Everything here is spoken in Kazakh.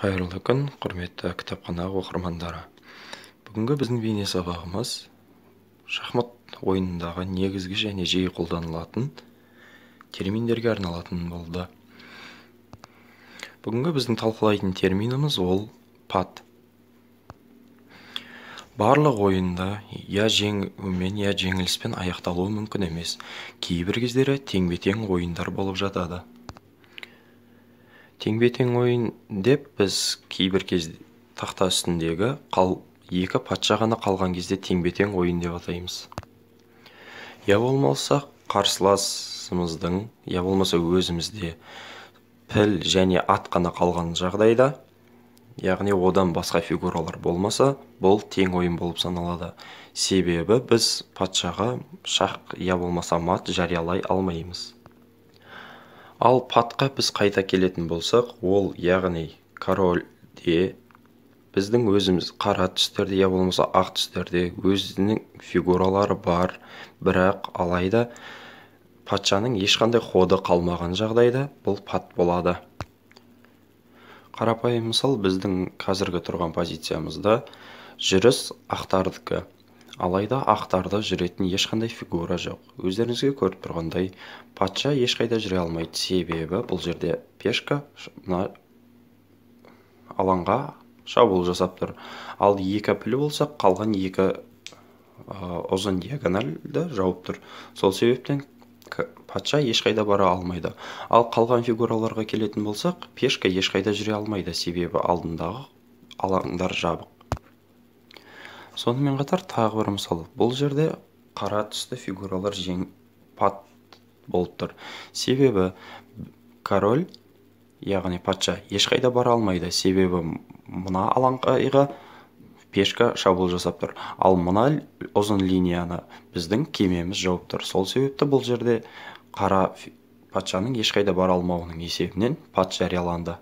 қайырлы күн құрметті кітапхана оқырмандары. Бүгінгі біздің бейне сабағымыз шахмат ойынындағы негізгі және жиі қолданылатын терминдерге арналатын болды. Бүгінгі біздің талқылайтын терминіміз ол пат. Барлық ойында я жеңумен я жеңіліспен аяқталуы мүмкін емес. Кейбір кездері теңбе тең ойындар болып жатады. Теңбе тең ойын деп біз кейбір кез тақта үстіндегі қал екі патша ғана қалған кезде теңбе тең ойын деп атаймыз. Я болмаса қарсыласымыздың я болмаса өзімізде піл және ат қана қалған жағдайда яғни одан басқа фигуралар болмаса бұл тең ойын болып саналады. Себебі біз патшаға шақ я болмаса мат жариялай алмаймыз. Ал патқа біз қайта келетін болсақ ол яғни корольде біздің өзіміз қара түстерде я болмаса ақ түстерде өзінің фигуралары бар. Бірақ алайда патшаның ешқандай ходы қалмаған жағдайда бұл пат болады. Қарапайым мысал біздің қазіргі тұрған позициямызда жүріс ақтардікі. Алайда ақтарда жүретін ешқандай фигура жоқ. Өздеріңізге көріп тұрғандай патша ешқайда жүре алмайды. Себебі бұл жерде пешка мына алаңға шабуыл жасап тұр. Ал екі пілі болса қалған екі ұзын диагональді жауып тұр. Сол себептен патша ешқайда бара алмайды. Ал қалған фигураларға келетін болсақ пешка ешқайда жүре алмайды. Себебі алдындағы алаңдар жабық. Сонымен қатар тағы бір мысал. Бұл жерде қара түсті фигуралар жең пат болып тұр. Себебі король яғни патша ешқайда бара алмайды. Себебі мына алаңқайға пешка шабуыл жасап тұр. Ал мына ұзын линияны біздің кемеміз жауып тұр. Сол себепті бұл жерде қара патшаның ешқайда бара алмауының есебінен пат жарияланды